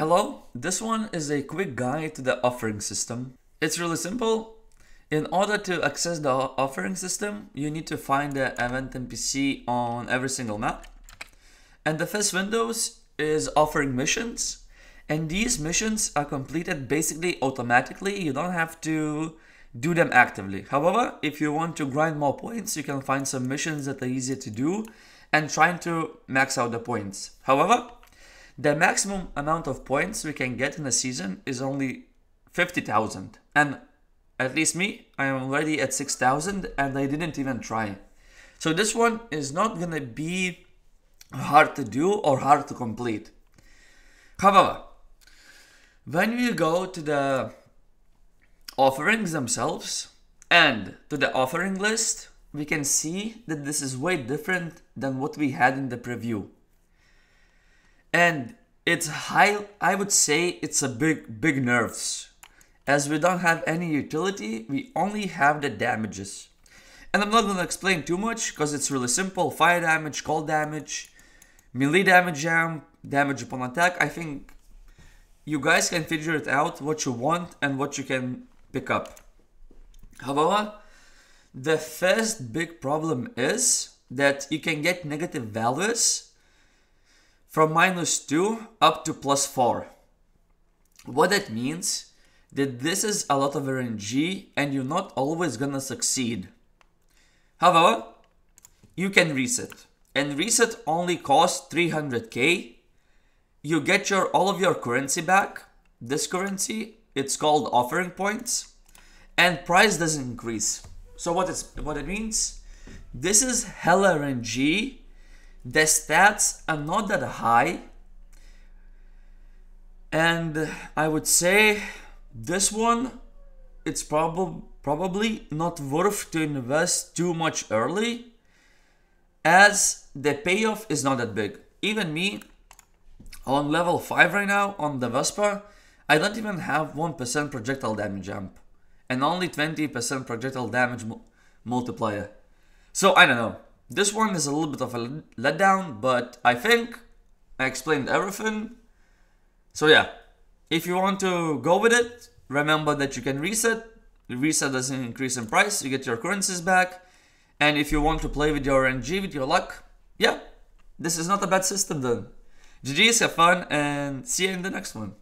Hello, this one is a quick guide to the offering system. It's really simple. In order to access the offering system, you need to find the event NPC on every single map. And the first windows is offering missions. And these missions are completed basically automatically. You don't have to do them actively. However, if you want to grind more points, you can find some missions that are easier to do and trying to max out the points. However, the maximum amount of points we can get in a season is only 50,000. And at least me, I am already at 6,000 and I didn't even try. So this one is not gonna be hard to do or hard to complete. However, when we go to the offerings themselves and to the offering list, we can see that this is way different than what we had in the preview. And it's high, I would say it's a big, big nerfs. As we don't have any utility, we only have the damages. And I'm not gonna explain too much because it's really simple. Fire damage, cold damage, melee damage jump, damage upon attack. I think you guys can figure it out what you want and what you can pick up. However, the first big problem is that you can get negative values from minus 2 up to plus 4. What that means that this is a lot of RNG and you're not always gonna succeed. However, you can reset and reset only costs 300k. You get your all of your currency back. This currency, it's called offering points and price doesn't increase. So what is what it means? This is hell RNG. The stats are not that high. And I would say this one it's probably probably not worth to invest too much early as the payoff is not that big. Even me on level 5 right now on the Vespa I don't even have 1% projectile damage jump and only 20% projectile damage mu multiplier. So I don't know. This one is a little bit of a letdown, but I think I explained everything. So yeah, if you want to go with it, remember that you can reset. The reset doesn't increase in price, you get your currencies back. And if you want to play with your RNG, with your luck, yeah, this is not a bad system then. GG's, have fun, and see you in the next one.